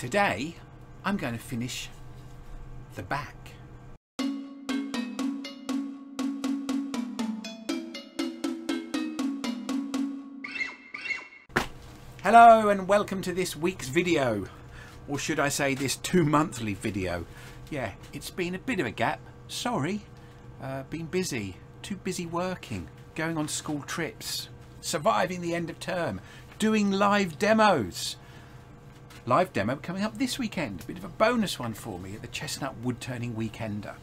Today I'm going to finish the back. Hello and welcome to this week's video, or should I say this two-monthly video. Yeah, it's been a bit of a gap, sorry. Uh, been busy, too busy working, going on school trips, surviving the end of term, doing live demos. Live demo coming up this weekend, a bit of a bonus one for me at the Chestnut Wood Turning Weekender.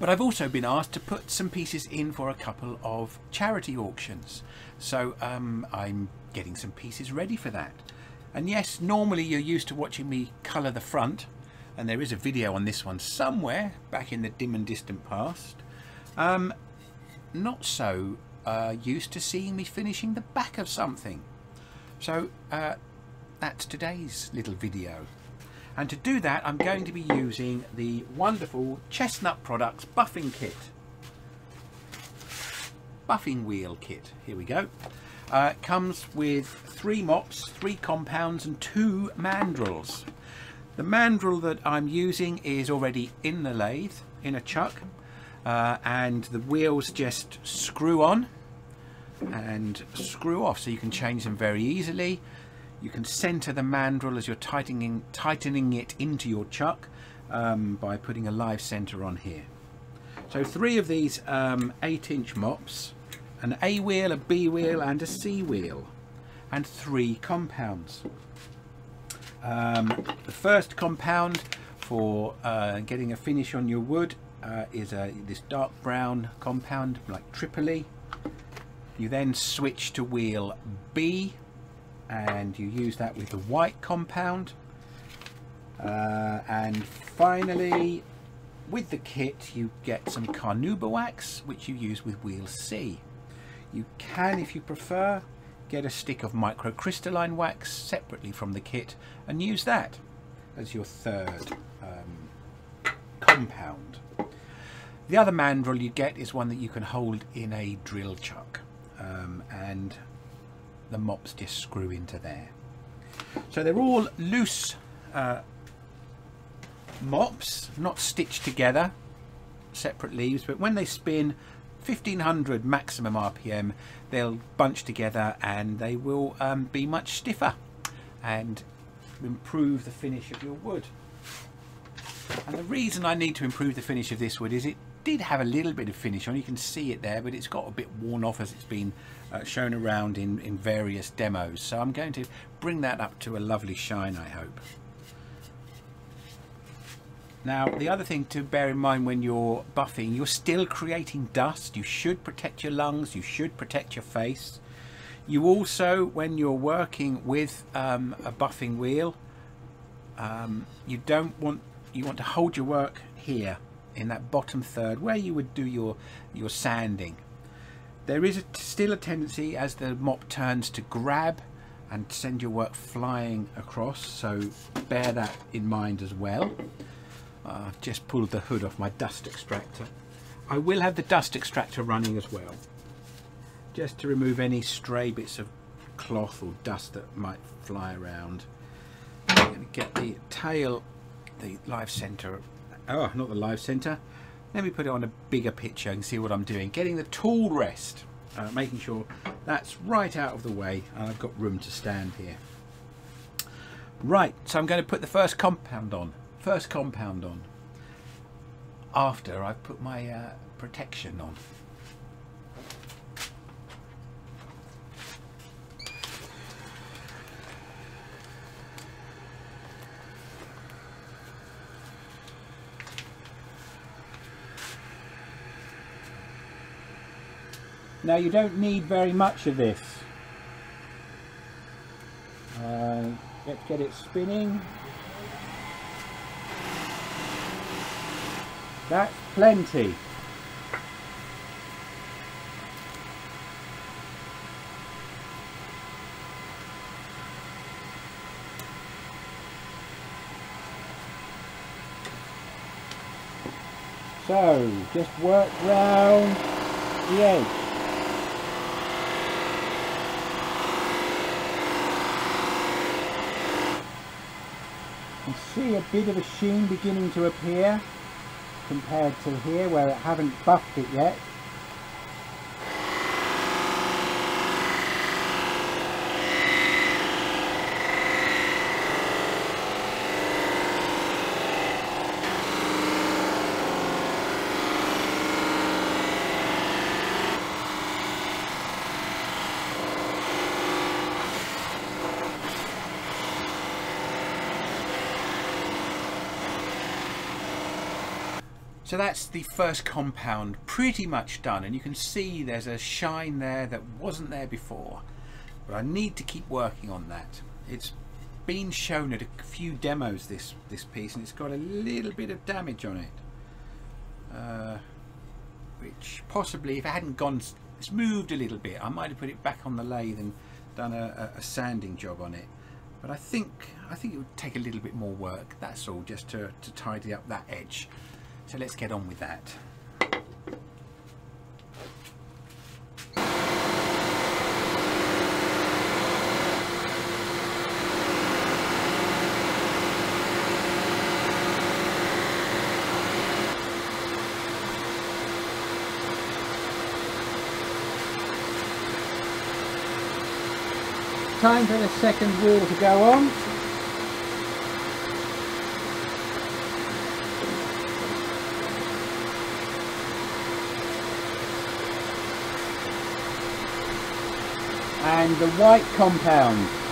But I've also been asked to put some pieces in for a couple of charity auctions. So um, I'm getting some pieces ready for that. And yes, normally you're used to watching me colour the front, and there is a video on this one somewhere back in the dim and distant past. Um, not so uh, used to seeing me finishing the back of something. So uh, that's today's little video. And to do that, I'm going to be using the wonderful Chestnut Products buffing kit. Buffing wheel kit. Here we go. Uh, it comes with three mops, three compounds and two mandrels. The mandrel that I'm using is already in the lathe, in a chuck, uh, and the wheels just screw on and screw off so you can change them very easily. You can center the mandrel as you're tightening, tightening it into your chuck um, by putting a live center on here. So three of these um, 8 inch mops, an A wheel, a B wheel and a C wheel and three compounds. Um, the first compound for uh, getting a finish on your wood uh, is a, this dark brown compound like Tripoli. You then switch to wheel B and you use that with the white compound. Uh, and finally, with the kit, you get some carnauba wax, which you use with wheel C. You can, if you prefer, get a stick of microcrystalline wax separately from the kit and use that as your third um, compound. The other mandrel you get is one that you can hold in a drill chuck um, and the mops just screw into there. So they're all loose uh, mops, not stitched together, separate leaves, but when they spin 1500 maximum RPM, they'll bunch together and they will um, be much stiffer and improve the finish of your wood. And the reason I need to improve the finish of this wood is it did have a little bit of finish on, you can see it there, but it's got a bit worn off as it's been uh, shown around in, in various demos. So I'm going to bring that up to a lovely shine, I hope. Now, the other thing to bear in mind when you're buffing, you're still creating dust. You should protect your lungs. You should protect your face. You also, when you're working with um, a buffing wheel, um, you don't want, you want to hold your work here in that bottom third where you would do your, your sanding. There is a, still a tendency as the mop turns to grab and send your work flying across. So bear that in mind as well. Uh, I've just pulled the hood off my dust extractor. I will have the dust extractor running as well, just to remove any stray bits of cloth or dust that might fly around. I'm going to get the tail, the live center, oh, not the live center. Let me put it on a bigger picture and see what I'm doing. Getting the tool rest, uh, making sure that's right out of the way and I've got room to stand here. Right, so I'm going to put the first compound on first compound on after I've put my uh, protection on. Now you don't need very much of this. Uh, let's get it spinning. That's plenty. So, just work round the edge. can see a bit of a sheen beginning to appear compared to here where it haven't buffed it yet. So that's the first compound pretty much done and you can see there's a shine there that wasn't there before. But I need to keep working on that. It's been shown at a few demos this, this piece and it's got a little bit of damage on it. Uh, which possibly if it hadn't gone it's moved a little bit I might have put it back on the lathe and done a, a, sanding job on it but I think I think it would take a little bit more work that's all just to, to tidy up that edge so let's get on with that. Time for the second wheel to go on. And the white compound.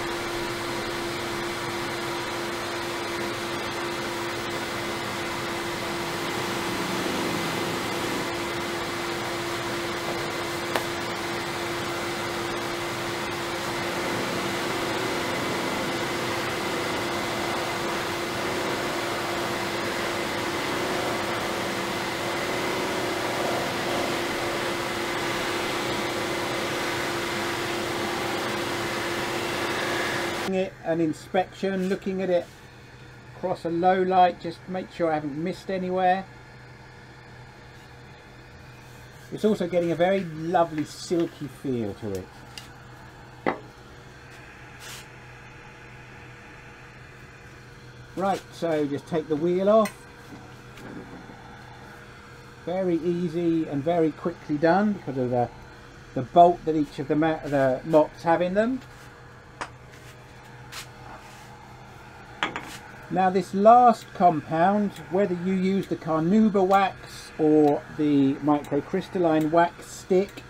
It an inspection looking at it across a low light just to make sure I haven't missed anywhere. It's also getting a very lovely silky feel to it. Right so just take the wheel off. Very easy and very quickly done because of the the bolt that each of the, the mops have in them Now this last compound, whether you use the Carnauba wax or the microcrystalline wax stick,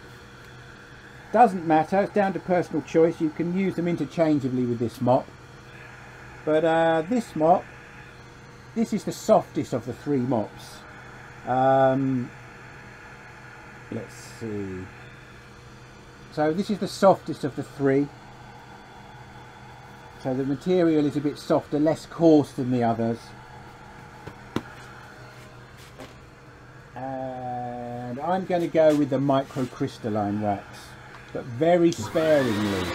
doesn't matter, it's down to personal choice, you can use them interchangeably with this mop. But uh, this mop, this is the softest of the three mops. Um, let's see. So this is the softest of the three. So the material is a bit softer, less coarse than the others. And I'm going to go with the microcrystalline wax, but very sparingly.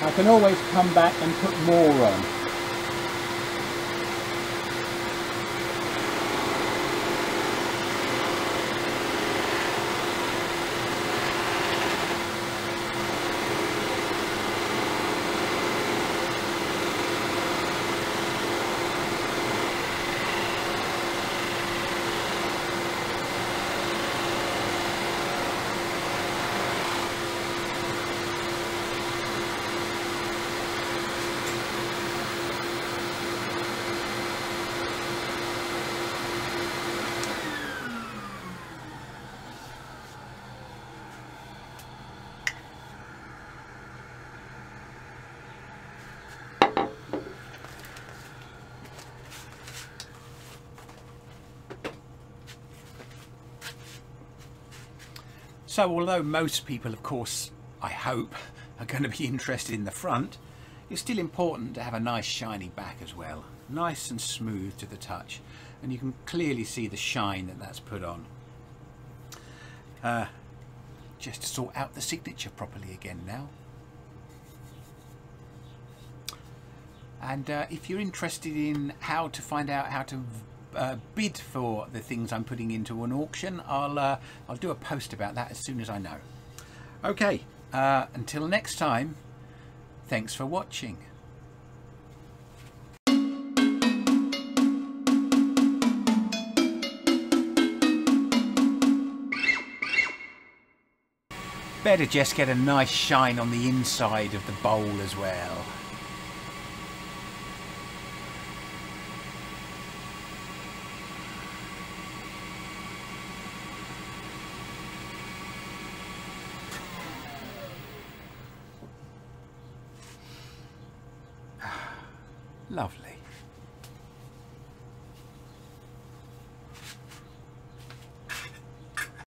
I can always come back and put more on. So although most people, of course, I hope, are going to be interested in the front, it's still important to have a nice shiny back as well. Nice and smooth to the touch. And you can clearly see the shine that that's put on. Uh, just to sort out the signature properly again now. And uh, if you're interested in how to find out how to uh, bid for the things I'm putting into an auction, I'll, uh, I'll do a post about that as soon as I know. Okay, uh, until next time, thanks for watching. Better just get a nice shine on the inside of the bowl as well.